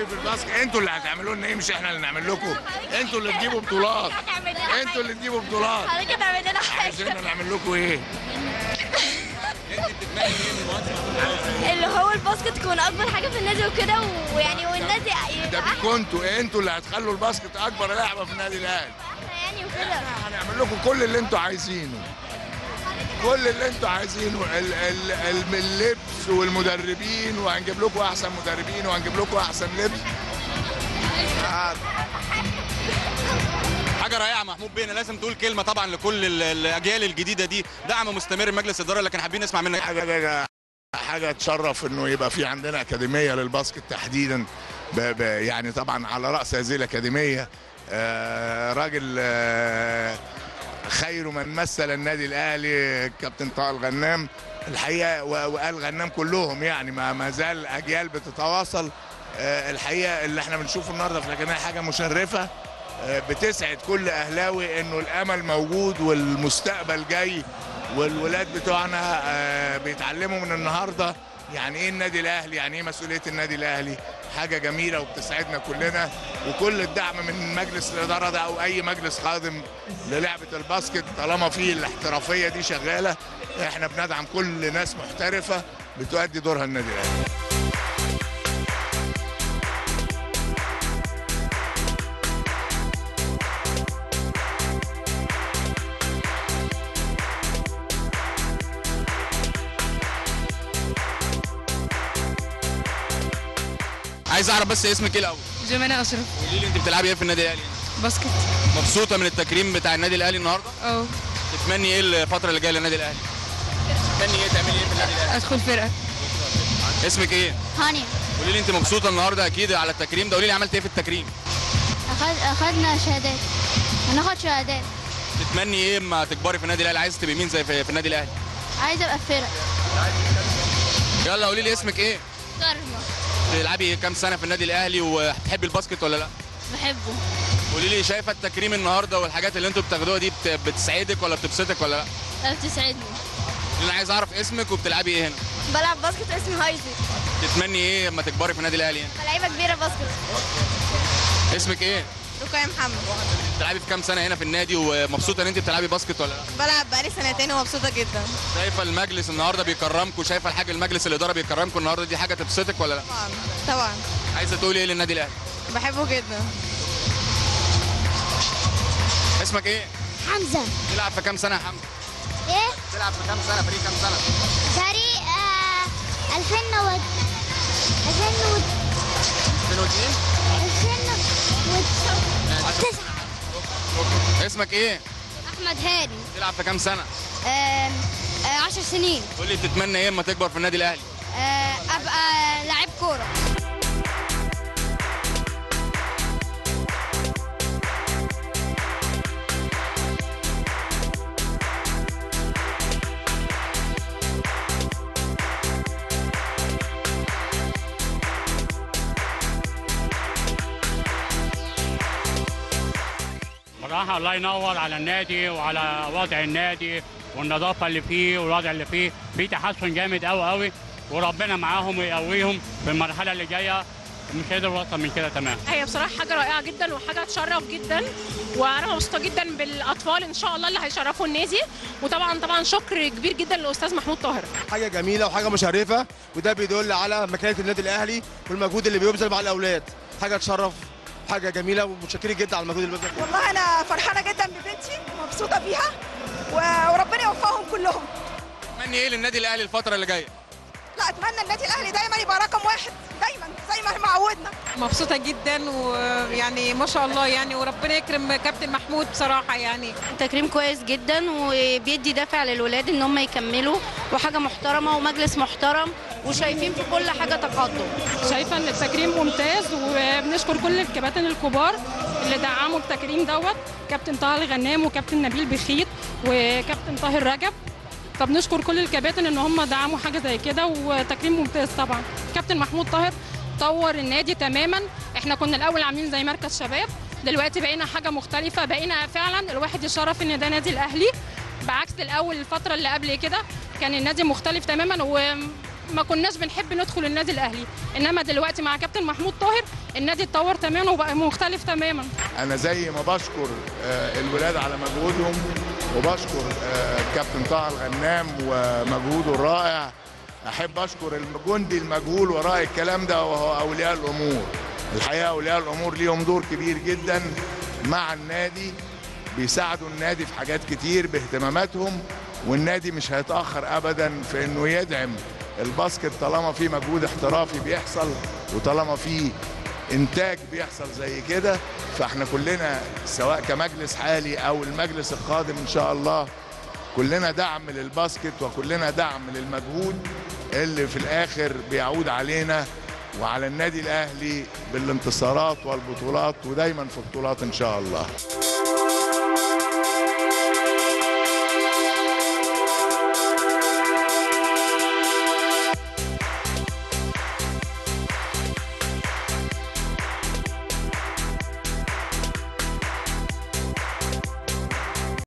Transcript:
هتعملوا في الباسكت أنتوا اللي هتعملوا لنا إيه؟ مش إحنا اللي نعمل لكم. أنتوا اللي تجيبوا بطولات. أنتوا اللي تجيبوا بطولات. حضرتك هتعمل لنا حاجة. عايزيننا نعمل لكم إيه؟ اللي هو الباسكت يكون أكبر حاجة في النادي وكده ويعني والنادي ده بيكوا أنتوا أنتوا اللي هتخلوا الباسكت أكبر لعبة في النادي الأهلي. إحنا يعني وكده. هنعمل لكم كل اللي أنتوا عايزينه. كل اللي أنتوا عايزينه ال- ال- ال- اللبس والمدربين وهنجيب لكم أحسن مدربين وهنجيب لكم أحسن لبس. حاجة رائعة محمود بينا لازم تقول كلمة طبعا لكل ال- الأجيال الجديدة دي. دعم مستمر مجلس الإدارة لكن حابين نسمع منك حاجة حاجة تشرف إنه يبقى في عندنا أكاديمية للباسكت تحديدا. ب ب يعني طبعا على رأس هذه الأكاديمية آه راجل آه خير من مثل النادي الأهلي كابتن طه الغنام الحقيقة وقال غنام كلهم يعني ما ما زال أجيال بتتواصل. آه الحقيقة اللي إحنا بنشوفه النهارده في الاكاديميه حاجة مشرفة. آه، بتسعد كل أهلاوي إنه الأمل موجود والمستقبل جاي. والولاد بتوعنا آه، بيتعلموا من النهارده يعني إيه النادي الاهلي يعني إيه مسؤولية النادي الاهلي. حاجة جميلة وبتسعدنا كلنا وكل الدعم من مجلس الإدارة ده أو أي مجلس قادم للعبة الباسكت طالما في الاحترافية دي شغالة إحنا بندعم كل ناس محترفة بتؤدي دورها النادي الاهلي. عايز اعرف بس اسمك إيه الأول؟ جمانة أشرف. قولي لي انت بتلعبي إيه في النادي الأهلي؟ باسكت. مبسوطة من التكريم بتاع النادي الأهلي النهارده؟ آه تتمني إيه الفترة اللي جاية للنادي الأهلي؟ تتمني إيه تعملي إيه في النادي الأهلي؟ أدخل فرقة. اسمك إيه؟ هاني. قولي لي انت مبسوطة النهارده أكيد على التكريم ده؟ قولي لي عملت إيه في التكريم؟ أخد أخدنا شهادات. هناخد شهادات. تتمني إيه اما تكبري في النادي الأهلي؟ عايز تبقي مين زي في, في النادي الأهلي؟ عايزة أبقى في فرقة. يلا قولي لي اسمك إيه؟ كارما. بتلعبي كام سنة في النادي الأهلي وبتحبي الباسكت ولا لا؟ بحبه. قولي لي شايفة التكريم النهارده والحاجات اللي أنتوا بتاخدوها دي بت- بتسعدك ولا بتبسطك ولا لا؟ لا بتسعدني. أنا عايز أعرف اسمك وبتلعبي إيه هنا؟ بلعب باسكت اسمي هايزي. تتمني إيه أما تكبري في النادي الأهلي هنا لعيبة كبيرة باسكت. اسمك إيه؟ رقية محمد بتلعبي في كام سنة هنا في النادي ومبسوطة إن أنت بتلعبي باسكت ولا لأ؟ بلعب بقالي سنتين ومبسوطة جدا شايفة المجلس النهاردة بيكرمكم شايفة الحاج المجلس الإدارة بيكرمكم النهاردة دي حاجة تبسطك ولا لأ؟ طبعا طبعا عايزة تقولي إيه للنادي الأهلي؟ بحبه جدا اسمك إيه؟ حمزة تلعب في كام سنة يا حمزة؟ إيه؟ تلعب في كام سنة فريق كام سنة؟ فريق آه 2000 و 2002 تسعة اسمك إيه؟ أحمد هادي بتلعب في كام سنة؟ 10 آه، سنين قول لي بتتمنى إيه لما تكبر في النادي الأهلي؟ آه، أبقى لعيب كورة بصراحة الله ينور على النادي وعلى وضع النادي والنظافة اللي فيه والوضع اللي فيه. في تحسن جامد قوي قوي وربنا معاهم ويقويهم في المرحلة اللي جاية. مش قادر أوصل من كده تمام. هي بصراحة حاجة رائعة جدا وحاجة تشرف جدا وأنا مبسوطة جدا بالأطفال إن شاء الله اللي هيشرفوا النادي. وطبعا طبعا شكر كبير جدا للأستاذ محمود طاهر. حاجة جميلة وحاجة مشرفة وده بيدل على مكانة النادي الأهلي والمجهود اللي بيبذل مع الأولاد. حاجة تشرف حاجة جميلة ومتشكرين جدا على المجهود اللي والله أنا فرحانة جدا ببنتي ومبسوطة بيها و- وربنا يوفقهم كلهم. تتمني إيه للنادي الأهلي الفترة اللي جاية؟ لا أتمنى النادي الأهلي دايما يبقى رقم واحد دايما زي ما إحنا عودنا مبسوطة جدا ويعني ما شاء الله يعني وربنا يكرم كابتن محمود بصراحة يعني. تكريم كويس جدا وبيدي دافع للولاد إن هم يكملوا وحاجة محترمة ومجلس محترم وشايفين في كل حاجة تقدم. شايفة إن التكريم ممتاز وبنشكر كل الكباتن الكبار اللي دعموا التكريم دوت كابتن طه الغنام وكابتن نبيل بخيت وكابتن طاهر رجب. فبنشكر كل الكباتن إن هم دعموا حاجة زي كده وتكريم ممتاز طبعا. كابتن محمود طاهر طور النادي تماما. إحنا كنا الأول عاملين زي مركز شباب دلوقتي بقينا حاجة مختلفة بقينا فعلا الواحد يشرف إن ده نادي الأهلي. بعكس الأول الفترة اللي قبل كده كان النادي مختلف تماما ما كناش بنحب ندخل النادي الأهلي. إنما دلوقتي مع كابتن محمود طاهر النادي اتطور تماما وبقى مختلف تماما. أنا زي ما بشكر آه، الولاد على مجهودهم وبشكر آه، كابتن طه الغنام ومجهوده الرائع. أحب أشكر الجندي المجهول وراء الكلام ده وهو أولياء الأمور. الحقيقة أولياء الأمور ليهم دور كبير جدا مع النادي بيساعدوا النادي في حاجات كتير باهتماماتهم والنادي مش هيتأخر ابدا في إنه يدعم الباسكت طالما في مجهود احترافي بيحصل وطالما في إنتاج بيحصل زي كده فإحنا كلنا سواء كمجلس حالي أو المجلس القادم إن شاء الله كلنا دعم للباسكت وكلنا دعم للمجهود اللي في الآخر بيعود علينا وعلى النادي الأهلي بالانتصارات والبطولات ودايما في بطولات إن شاء الله.